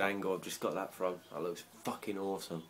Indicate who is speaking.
Speaker 1: angle I've just got that from. That looks fucking awesome.